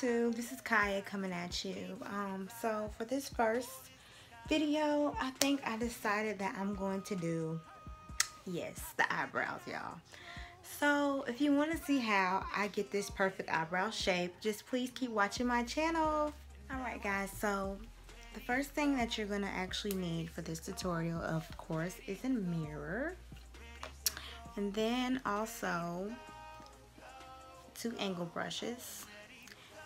YouTube, this is Kiya coming at you. Um, so for this first video, I think I decided that I'm going to do, yes, the eyebrows, y'all. So if you want to see how I get this perfect eyebrow shape, just please keep watching my channel. Alright guys, so the first thing that you're going to actually need for this tutorial, of course, is a mirror. And then also two angle brushes.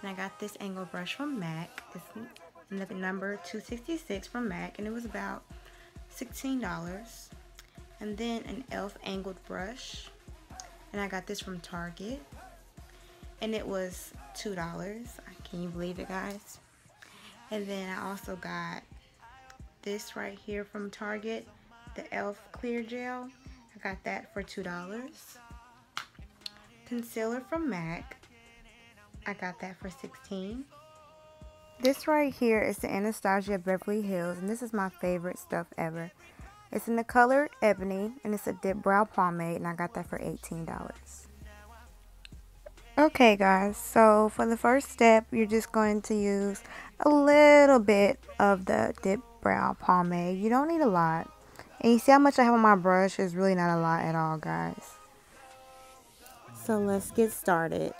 And I got this angle brush from MAC. It's number 266 from MAC and it was about $16. And then an e.l.f. angled brush. And I got this from Target. And it was $2. Can you believe it guys? And then I also got this right here from Target. The e.l.f. clear gel. I got that for $2 concealer from MAC. I got that for 16 This right here is the Anastasia Beverly Hills, and this is my favorite stuff ever. It's in the color Ebony, and it's a dip brow pomade, and I got that for $18. Okay guys, so for the first step, you're just going to use a little bit of the dip brow pomade. You don't need a lot. And you see how much I have on my brush? It's really not a lot at all, guys. So let's get started.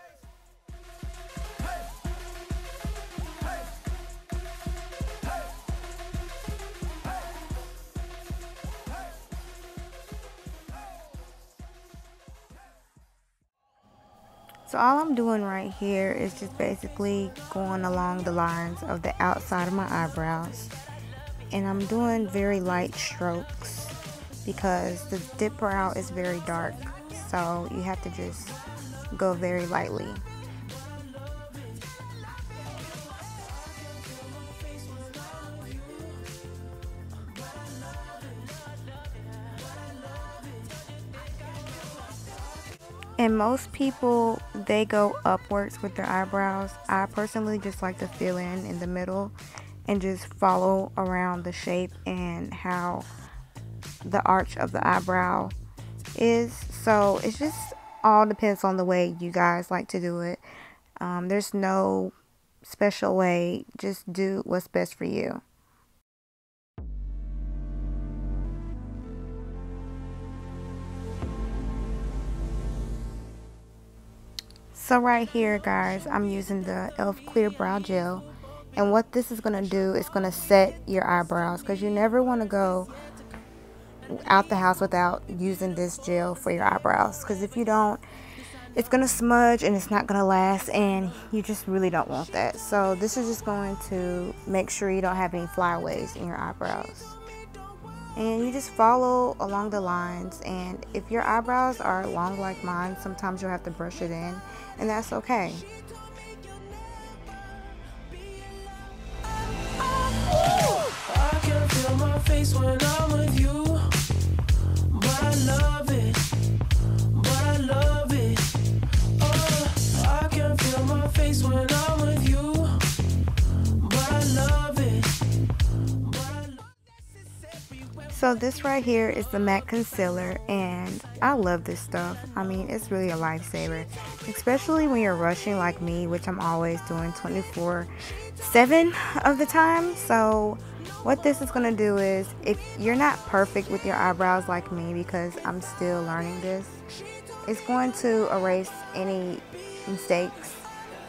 So all I'm doing right here is just basically going along the lines of the outside of my eyebrows. And I'm doing very light strokes because the dip brow is very dark so you have to just go very lightly. And most people, they go upwards with their eyebrows. I personally just like to fill in in the middle and just follow around the shape and how the arch of the eyebrow is. So it just all depends on the way you guys like to do it. Um, there's no special way. Just do what's best for you. So right here guys, I'm using the e.l.f. Clear Brow Gel. And what this is going to do is going to set your eyebrows. Because you never want to go out the house without using this gel for your eyebrows because if you don't it's gonna smudge and it's not gonna last and you just really don't want that so this is just going to make sure you don't have any flyaways in your eyebrows and you just follow along the lines and if your eyebrows are long like mine sometimes you'll have to brush it in and that's okay So this right here is the MAC concealer and I love this stuff. I mean it's really a lifesaver. Especially when you're rushing like me which I'm always doing 24 7 of the time. So what this is going to do is if you're not perfect with your eyebrows like me because I'm still learning this it's going to erase any mistakes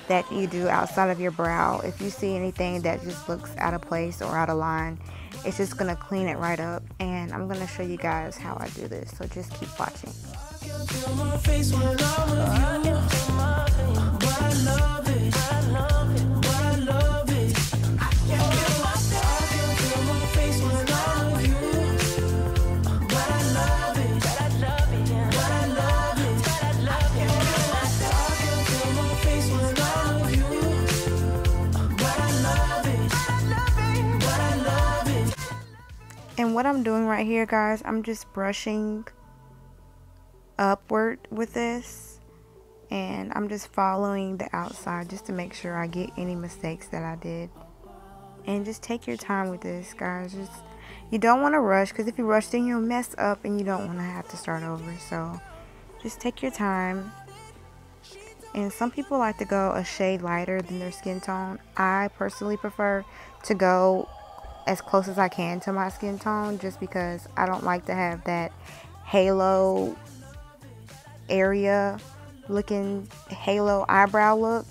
that you do outside of your brow if you see anything that just looks out of place or out of line it's just to clean it right up and I'm to show you guys how I do this so just keep watching. And what I'm doing right here, guys, I'm just brushing upward with this. And I'm just following the outside just to make sure I get any mistakes that I did. And just take your time with this, guys. Just You don't want to rush because if you rush, then you'll mess up and you don't want to have to start over. So just take your time and some people like to go a shade lighter than their skin tone. I personally prefer to go as close as I can to my skin tone just because I don't like to have that halo area looking halo eyebrow look.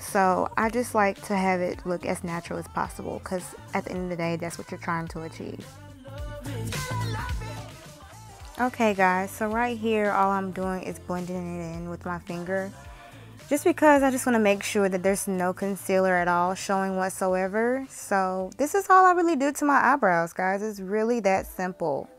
So I just like to have it look as natural as possible because at the end of the day, that's what you're trying to achieve. Okay guys, so right here, all I'm doing is blending it in with my finger. Just because I just want to make sure that there's no concealer at all showing whatsoever. So this is all I really do to my eyebrows, guys. It's really that simple.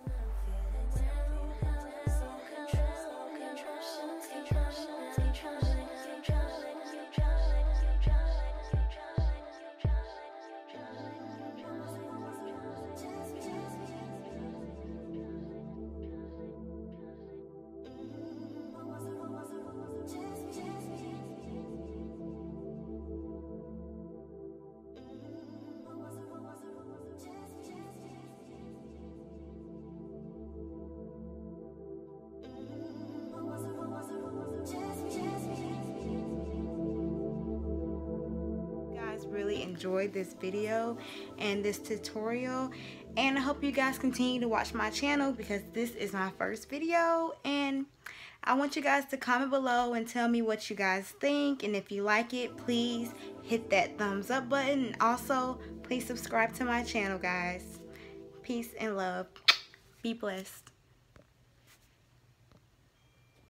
Really enjoyed this video and this tutorial. And I hope you guys continue to watch my channel because this is my first video. And I want you guys to comment below and tell me what you guys think. And if you like it please hit that thumbs up button. Also please subscribe to my channel guys. Peace and love. Be blessed